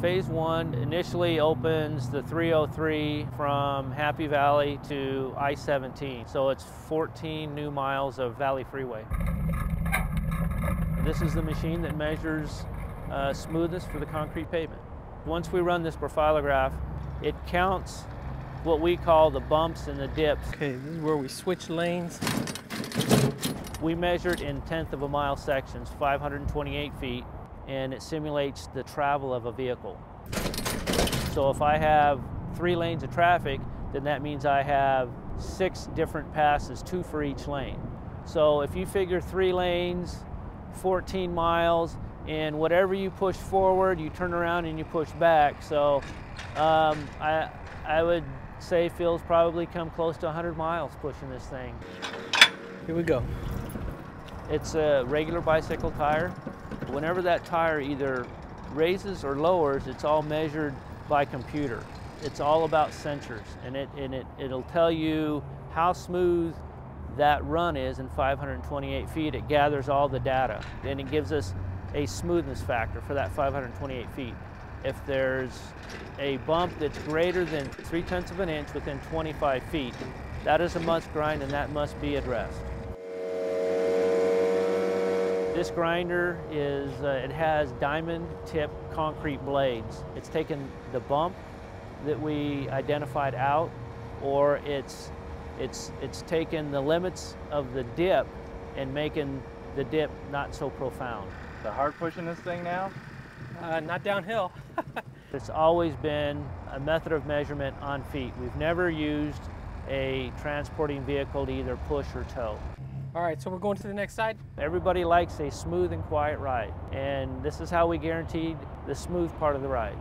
Phase one initially opens the 303 from Happy Valley to I-17. So it's 14 new miles of Valley Freeway. This is the machine that measures uh, smoothness for the concrete pavement. Once we run this profilograph, it counts what we call the bumps and the dips. Okay, this is where we switch lanes. We measured in tenth of a mile sections, 528 feet, and it simulates the travel of a vehicle. So if I have three lanes of traffic, then that means I have six different passes, two for each lane. So if you figure three lanes, 14 miles, and whatever you push forward, you turn around and you push back. So um, I, I would say Phil's probably come close to 100 miles pushing this thing. Here we go. It's a regular bicycle tire. Whenever that tire either raises or lowers, it's all measured by computer. It's all about sensors, and, it, and it, it'll tell you how smooth that run is in 528 feet. It gathers all the data, and it gives us a smoothness factor for that 528 feet. If there's a bump that's greater than three tenths of an inch within 25 feet, that is a must grind and that must be addressed. This grinder is, uh, it has diamond tip concrete blades. It's taken the bump that we identified out or it's, it's, it's taken the limits of the dip and making the dip not so profound. The hard pushing this thing now? Uh, not downhill. it's always been a method of measurement on feet. We've never used a transporting vehicle to either push or tow. All right, so we're going to the next side. Everybody likes a smooth and quiet ride, and this is how we guaranteed the smooth part of the ride.